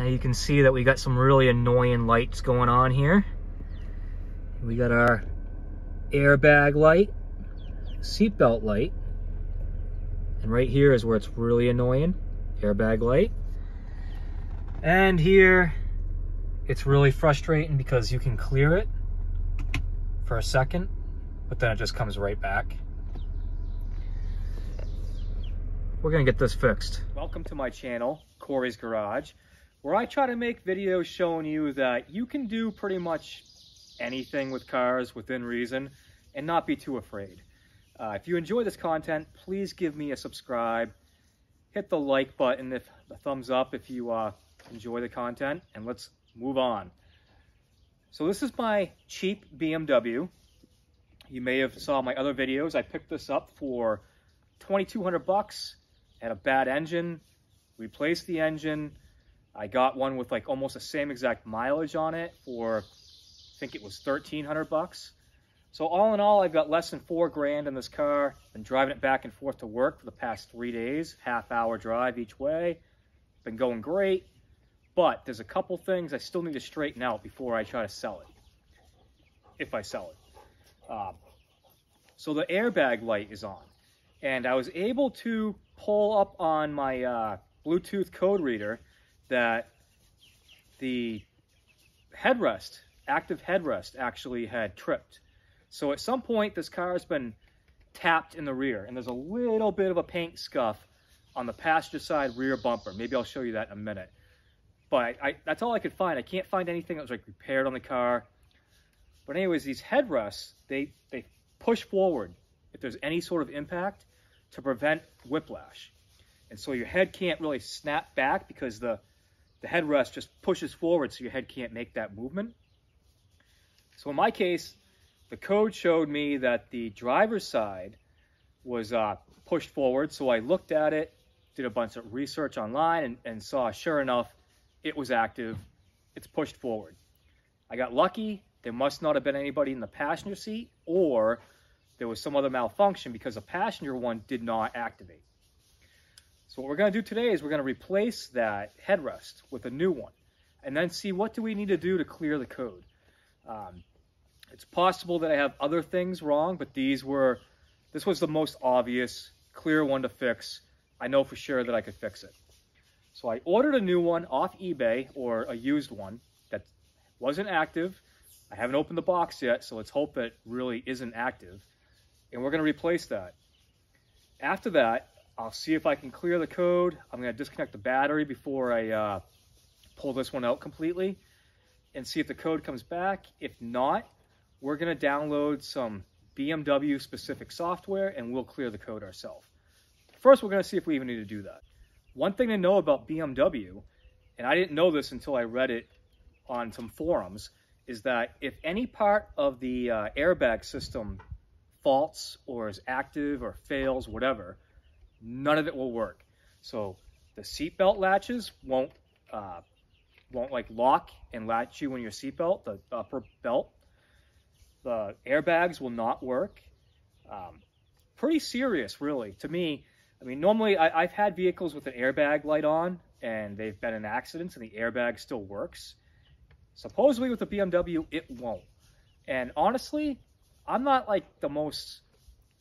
Now you can see that we got some really annoying lights going on here. We got our airbag light, seatbelt light, and right here is where it's really annoying, airbag light. And here, it's really frustrating because you can clear it for a second, but then it just comes right back. We're gonna get this fixed. Welcome to my channel, Corey's Garage where I try to make videos showing you that you can do pretty much anything with cars within reason and not be too afraid. Uh, if you enjoy this content, please give me a subscribe. Hit the like button, if the thumbs up if you uh, enjoy the content, and let's move on. So this is my cheap BMW. You may have saw my other videos. I picked this up for 2200 bucks. Had a bad engine, replaced the engine, I got one with like almost the same exact mileage on it for, I think it was 1300 bucks. So all in all, I've got less than four grand in this car. Been driving it back and forth to work for the past three days, half hour drive each way. Been going great, but there's a couple things I still need to straighten out before I try to sell it, if I sell it. Um, so the airbag light is on, and I was able to pull up on my uh, Bluetooth code reader that the headrest, active headrest, actually had tripped. So at some point, this car has been tapped in the rear, and there's a little bit of a paint scuff on the passenger side rear bumper. Maybe I'll show you that in a minute. But I, that's all I could find. I can't find anything that was like repaired on the car. But anyways, these headrests, they, they push forward if there's any sort of impact to prevent whiplash. And so your head can't really snap back because the the headrest just pushes forward so your head can't make that movement. So in my case, the code showed me that the driver's side was uh, pushed forward. So I looked at it, did a bunch of research online, and, and saw, sure enough, it was active. It's pushed forward. I got lucky. There must not have been anybody in the passenger seat, or there was some other malfunction because the passenger one did not activate. So what we're going to do today is we're going to replace that headrest with a new one and then see what do we need to do to clear the code. Um, it's possible that I have other things wrong, but these were, this was the most obvious, clear one to fix. I know for sure that I could fix it. So I ordered a new one off eBay or a used one that wasn't active. I haven't opened the box yet, so let's hope it really isn't active. And we're going to replace that. After that, I'll see if I can clear the code. I'm to disconnect the battery before I uh, pull this one out completely and see if the code comes back. If not, we're to download some BMW specific software and we'll clear the code ourselves. First, we're to see if we even need to do that. One thing to know about BMW, and I didn't know this until I read it on some forums, is that if any part of the uh, airbag system faults or is active or fails, whatever, none of it will work. So the seatbelt latches won't uh, won't like lock and latch you in your seatbelt, the upper belt. The airbags will not work. Um, pretty serious, really, to me. I mean, normally I, I've had vehicles with an airbag light on and they've been in accidents and the airbag still works. Supposedly with the BMW, it won't. And honestly, I'm not like the most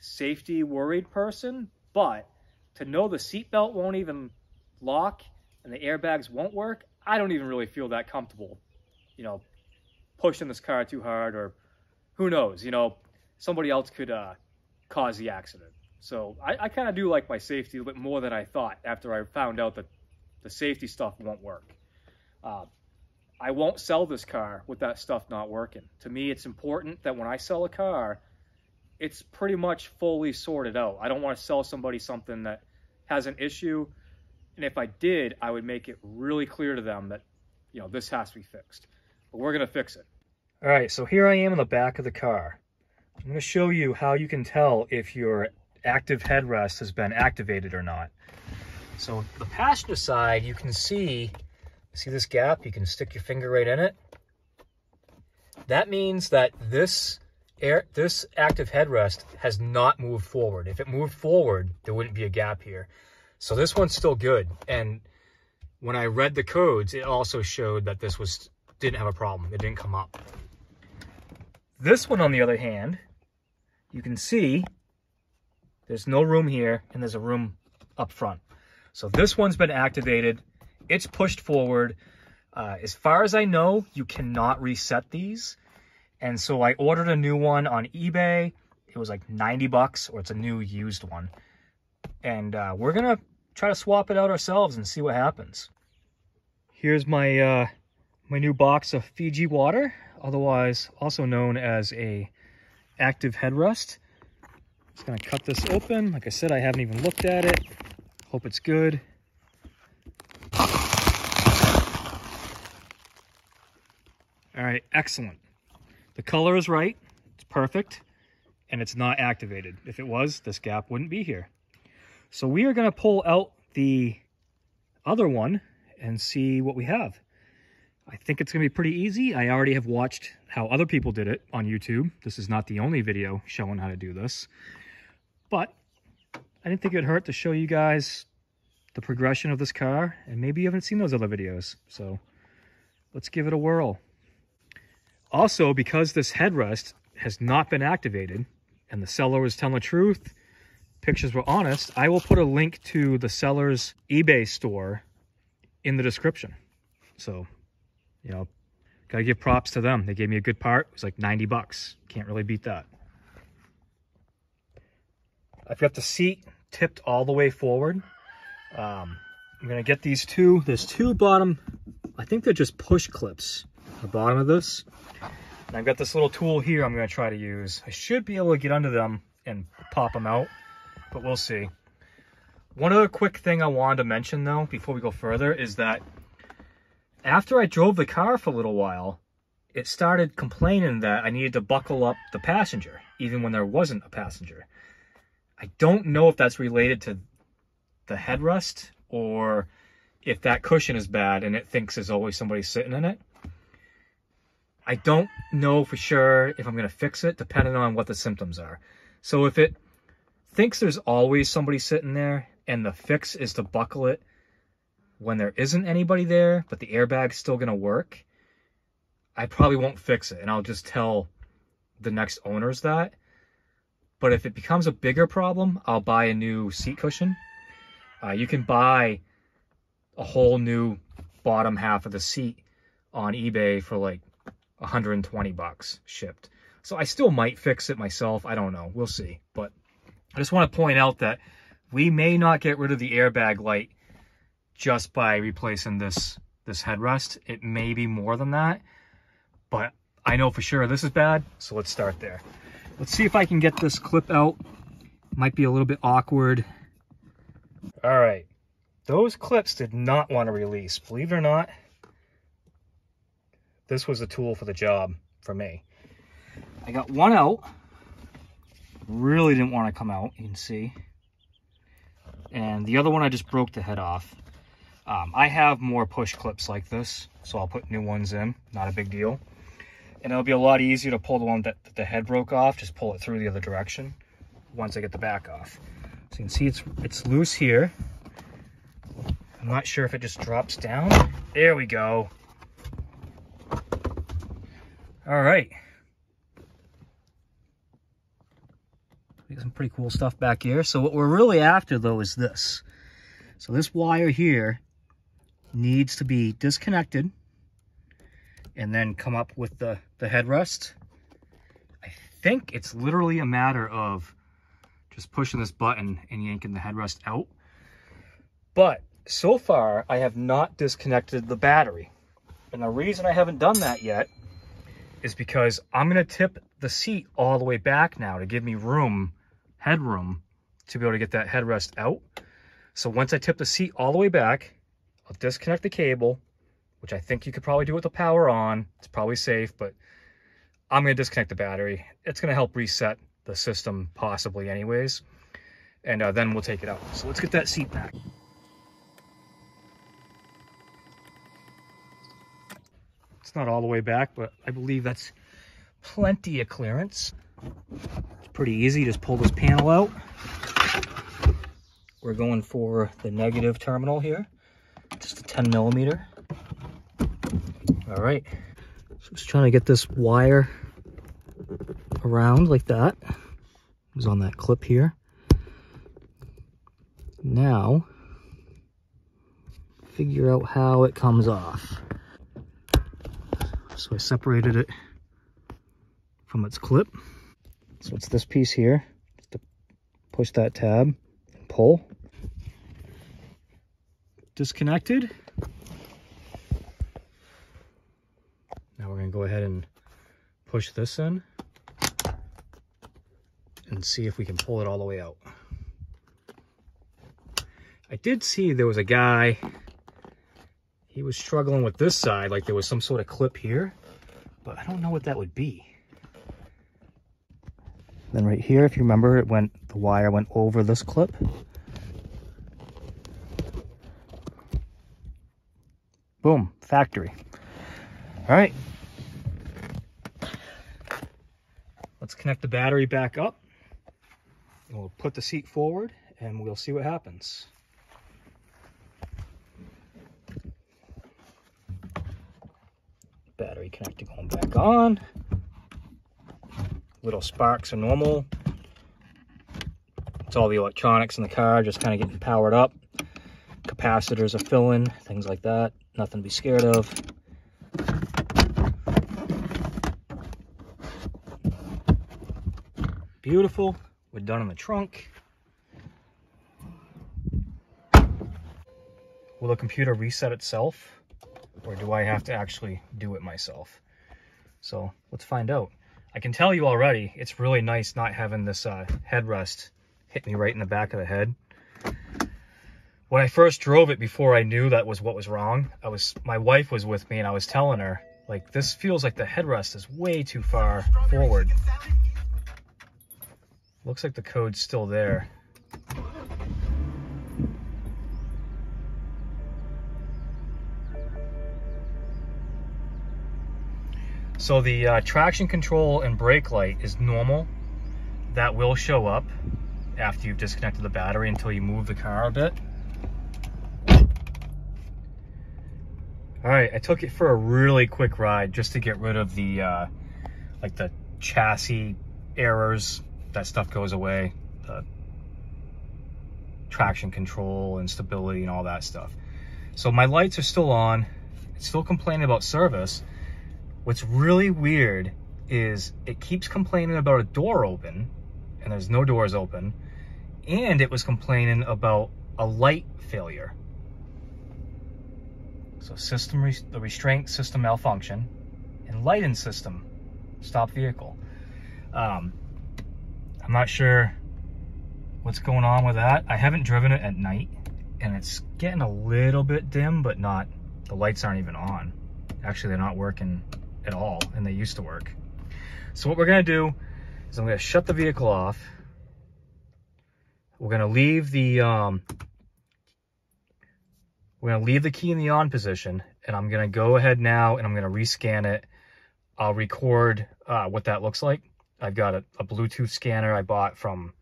safety worried person, but to know the seatbelt won't even lock and the airbags won't work, I don't even really feel that comfortable, you know, pushing this car too hard or who knows, you know, somebody else could uh, cause the accident. So I, I kind of do like my safety a little bit more than I thought after I found out that the safety stuff won't work. Uh, I won't sell this car with that stuff not working. To me, it's important that when I sell a car, it's pretty much fully sorted out. I don't want to sell somebody something that has an issue. And if I did, I would make it really clear to them that, you know, this has to be fixed. But we're going to fix it. All right, so here I am in the back of the car. I'm going to show you how you can tell if your active headrest has been activated or not. So the passenger side, you can see, see this gap? You can stick your finger right in it. That means that this air, this active headrest has not moved forward. If it moved forward, there wouldn't be a gap here. So this one's still good. And when I read the codes, it also showed that this was didn't have a problem. It didn't come up. This one, on the other hand, you can see there's no room here and there's a room up front. So this one's been activated. It's pushed forward. Uh, as far as I know, you cannot reset these. And so I ordered a new one on eBay. It was like 90 bucks or it's a new used one. And uh, we're going to try to swap it out ourselves and see what happens. Here's my uh, my new box of Fiji water, otherwise also known as a active headrest. Just gonna cut this open. Like I said, I haven't even looked at it. Hope it's good. All right, excellent. The color is right, it's perfect, and it's not activated. If it was, this gap wouldn't be here. So we are gonna pull out the other one and see what we have. I think it's going to be pretty easy. I already have watched how other people did it on YouTube. This is not the only video showing how to do this. But I didn't think it would hurt to show you guys the progression of this car. And maybe you haven't seen those other videos. So let's give it a whirl. Also, because this headrest has not been activated and the seller was telling the truth, pictures were honest, I will put a link to the seller's eBay store in the description. So you know, gotta give props to them. They gave me a good part. It was like 90 bucks. Can't really beat that. I've got the seat tipped all the way forward. Um, I'm gonna get these two. There's two bottom, I think they're just push clips the bottom of this. And I've got this little tool here I'm gonna try to use. I should be able to get under them and pop them out, but we'll see. One other quick thing I wanted to mention though, before we go further, is that after I drove the car for a little while, it started complaining that I needed to buckle up the passenger, even when there wasn't a passenger. I don't know if that's related to the headrest or if that cushion is bad and it thinks there's always somebody sitting in it. I don't know for sure if I'm going to fix it, depending on what the symptoms are. So if it thinks there's always somebody sitting there and the fix is to buckle it when there isn't anybody there, but the airbag's still going to work, I probably won't fix it. And I'll just tell the next owners that. But if it becomes a bigger problem, I'll buy a new seat cushion. Uh, you can buy a whole new bottom half of the seat on eBay for like 120 bucks shipped. So I still might fix it myself. I don't know. We'll see. But I just want to point out that we may not get rid of the airbag light just by replacing this this headrest. It may be more than that, but I know for sure this is bad, so let's start there. Let's see if I can get this clip out. Might be a little bit awkward. All right, those clips did not want to release. Believe it or not, this was a tool for the job for me. I got one out. Really didn't want to come out, you can see. And the other one, I just broke the head off. Um, I have more push clips like this, so I'll put new ones in, not a big deal. And it'll be a lot easier to pull the one that, that the head broke off, just pull it through the other direction once I get the back off. So you can see it's, it's loose here. I'm not sure if it just drops down. There we go. All right. We got some pretty cool stuff back here. So what we're really after though is this. So this wire here needs to be disconnected and then come up with the, the headrest. I think it's literally a matter of just pushing this button and yanking the headrest out. But so far, I have not disconnected the battery. And the reason I haven't done that yet is because I'm going to tip the seat all the way back now to give me room, headroom, to be able to get that headrest out. So once I tip the seat all the way back, I'll disconnect the cable, which I think you could probably do with the power on. It's probably safe, but I'm going to disconnect the battery. It's going to help reset the system possibly anyways. And uh, then we'll take it out. So let's get that seat back. It's not all the way back, but I believe that's plenty of clearance. It's pretty easy. Just pull this panel out. We're going for the negative terminal here. just a 10 millimeter. All right. So just trying to get this wire around like that. It was on that clip here. Now, figure out how it comes off. So I separated it from its clip. So it's this piece here. to push that tab and pull. Disconnected. Now we're gonna go ahead and push this in and see if we can pull it all the way out. I did see there was a guy he was struggling with this side, like there was some sort of clip here, but I don't know what that would be. Then right here, if you remember, it went, the wire went over this clip. Boom, factory. All right. Let's connect the battery back up. We'll put the seat forward and we'll see what happens. Connector going back on. Little sparks are normal. It's all the electronics in the car just kind of getting powered up. Capacitors are filling, things like that. Nothing to be scared of. Beautiful. We're done in the trunk. Will the computer reset itself? Or do I have to actually do it myself? So let's find out. I can tell you already, it's really nice not having this uh, headrest hit me right in the back of the head. When I first drove it before I knew that was what was wrong, I was my wife was with me and I was telling her, like, this feels like the headrest is way too far forward. Looks like the code's still there. So the uh, traction control and brake light is normal. That will show up after you've disconnected the battery until you move the car a bit. All right, I took it for a really quick ride just to get rid of the, uh, like the chassis errors. That stuff goes away. The traction control and stability and all that stuff. So my lights are still on. It's still complaining about service. What's really weird is it keeps complaining about a door open and there's no doors open. And it was complaining about a light failure. So system, the restraint system malfunction and lighting system stop vehicle. Um, I'm not sure what's going on with that. I haven't driven it at night and it's getting a little bit dim, but not, the lights aren't even on. Actually, they're not working at all, and they used to work. So what we're gonna do is I'm gonna shut the vehicle off. We're gonna leave the, um, we're gonna leave the key in the on position, and I'm gonna go ahead now and I'm gonna rescan it. I'll record uh, what that looks like. I've got a, a Bluetooth scanner I bought from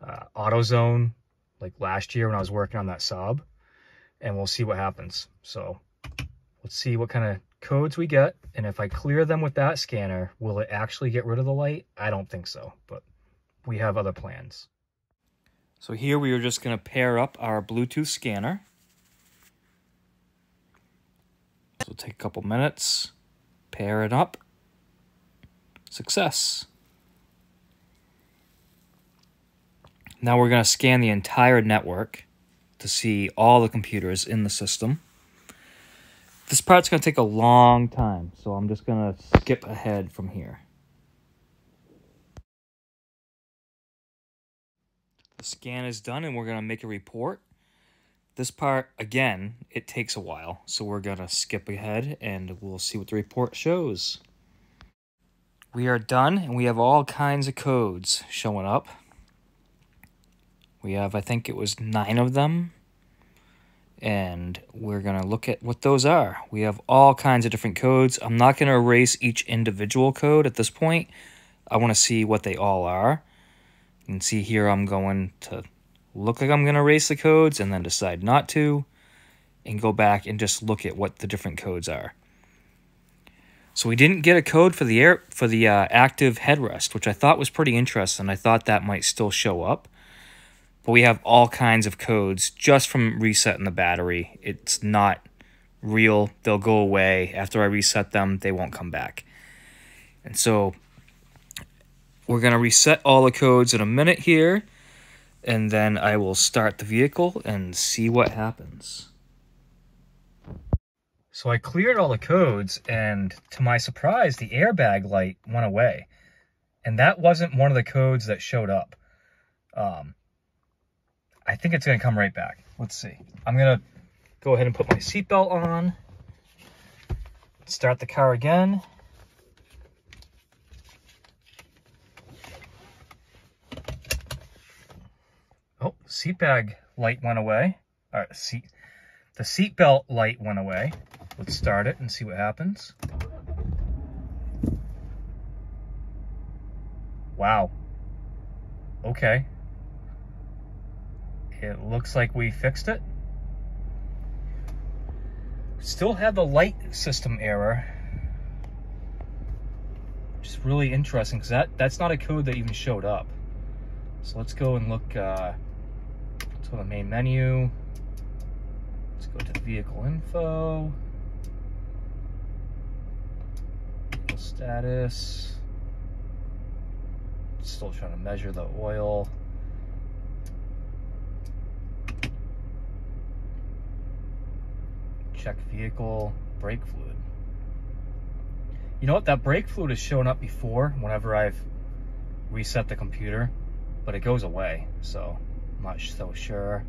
uh, AutoZone like last year when I was working on that Saab, and we'll see what happens. So let's see what kind of codes we get, and if I clear them with that scanner, will it actually get rid of the light? I don't think so, but we have other plans. So here we are just going to pair up our Bluetooth scanner. So take a couple minutes, pair it up. Success. Now we're going to scan the entire network to see all the computers in the system. This part's going to take a long time, so I'm just going to skip ahead from here. The scan is done and we're going to make a report. This part, again, it takes a while, so we're going to skip ahead and we'll see what the report shows. We are done and we have all kinds of codes showing up. We have, I think it was nine of them and we're going to look at what those are. We have all kinds of different codes. I'm not going to erase each individual code at this point. I want to see what they all are. You can see here I'm going to look like I'm going to erase the codes and then decide not to. and go back and just look at what the different codes are. So we didn't get a code for the air for the uh, active headrest, which I thought was pretty interesting. I thought that might still show up. But we have all kinds of codes just from resetting the battery. It's not real. They'll go away. After I reset them, they won't come back. And so we're going to reset all the codes in a minute here. And then I will start the vehicle and see what happens. So I cleared all the codes, and to my surprise, the airbag light went away. And that wasn't one of the codes that showed up. Um, I think it's to come right back. Let's see. I'm to go ahead and put my seatbelt on. Start the car again. Oh, seat bag light went away. All right, seat, the seatbelt light went away. Let's start it and see what happens. Wow. Okay. It looks like we fixed it. Still have the light system error. Which is really interesting because that, that's not a code that even showed up. So let's go and look, uh, to the main menu. Let's go to vehicle info. Vehicle status. Still trying to measure the oil. Check vehicle, brake fluid. You know what? That brake fluid has shown up before whenever I've reset the computer, but it goes away, so I'm not so sure.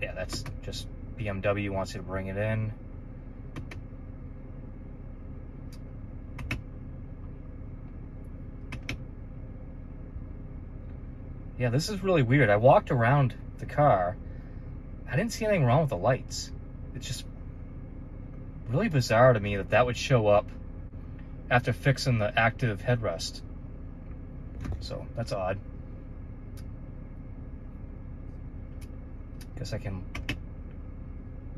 Yeah, that's just BMW wants you to bring it in. Yeah, this is really weird. I walked around the car. I didn't see anything wrong with the lights. It's just really bizarre to me that that would show up after fixing the active headrest. So that's odd. Guess I can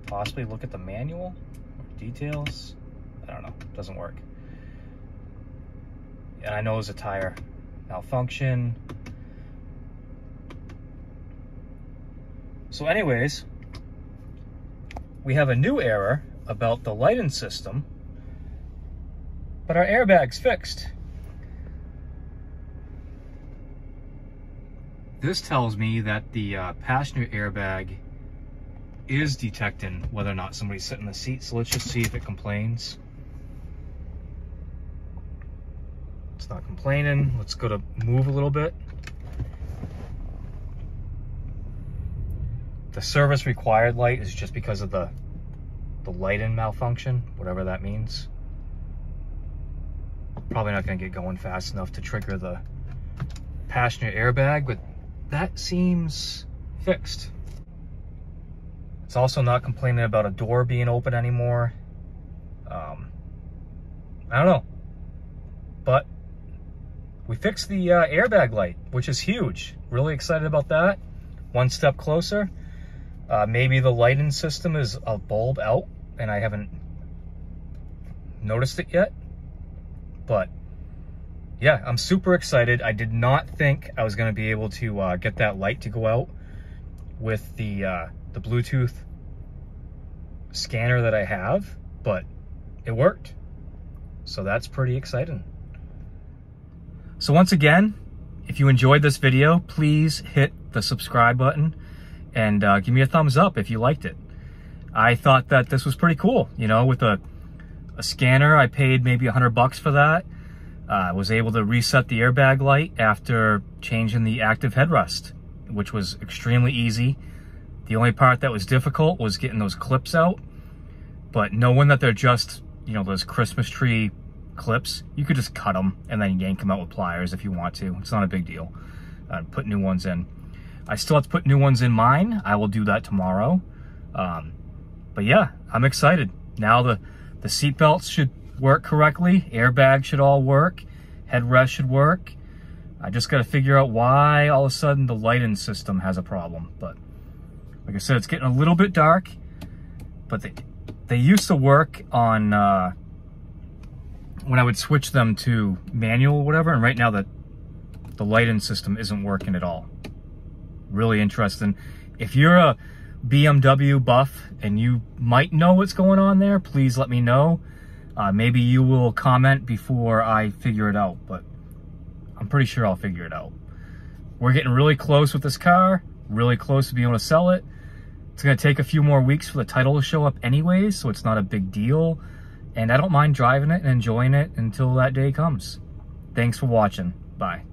possibly look at the manual or details. I don't know, doesn't work. And I know it's a tire malfunction. So anyways, we have a new error about the lighting system, but our airbag's fixed. This tells me that the uh, passenger airbag is detecting whether or not somebody's sitting in the seat. So let's just see if it complains. It's not complaining. Let's go to move a little bit. The service required light is just because of the, the light in malfunction, whatever that means. Probably not gonna get going fast enough to trigger the passenger airbag, but that seems fixed. It's also not complaining about a door being open anymore. Um, I don't know, but we fixed the uh, airbag light, which is huge. Really excited about that. One step closer. Uh, maybe the lighting system is a bulb out and I haven't noticed it yet. But yeah, I'm super excited. I did not think I was going to be able to uh, get that light to go out with the, uh, the Bluetooth scanner that I have, but it worked. So that's pretty exciting. So once again, if you enjoyed this video, please hit the subscribe button and uh, give me a thumbs up if you liked it. I thought that this was pretty cool, you know, with a, a scanner, I paid maybe a hundred bucks for that. Uh, I was able to reset the airbag light after changing the active headrest, which was extremely easy. The only part that was difficult was getting those clips out, but knowing that they're just, you know, those Christmas tree clips, you could just cut them and then yank them out with pliers if you want to. It's not a big deal. Uh, put new ones in. I still have to put new ones in mine. I will do that tomorrow. Um, but yeah, I'm excited. Now the, the seat belts should work correctly. Airbag should all work. Headrest should work. I just got to figure out why all of a sudden the lighting system has a problem. But Like I said, it's getting a little bit dark, but they, they used to work on, uh, when I would switch them to manual or whatever, and right now the, the lighting system isn't working at all. Really interesting. If you're a BMW buff and you might know what's going on there, please let me know. Uh, maybe you will comment before I figure it out, but I'm pretty sure I'll figure it out. We're getting really close with this car, really close to being able to sell it. It's going to take a few more weeks for the title to show up anyways, so it's not a big deal. And I don't mind driving it and enjoying it until that day comes. Thanks for watching. Bye.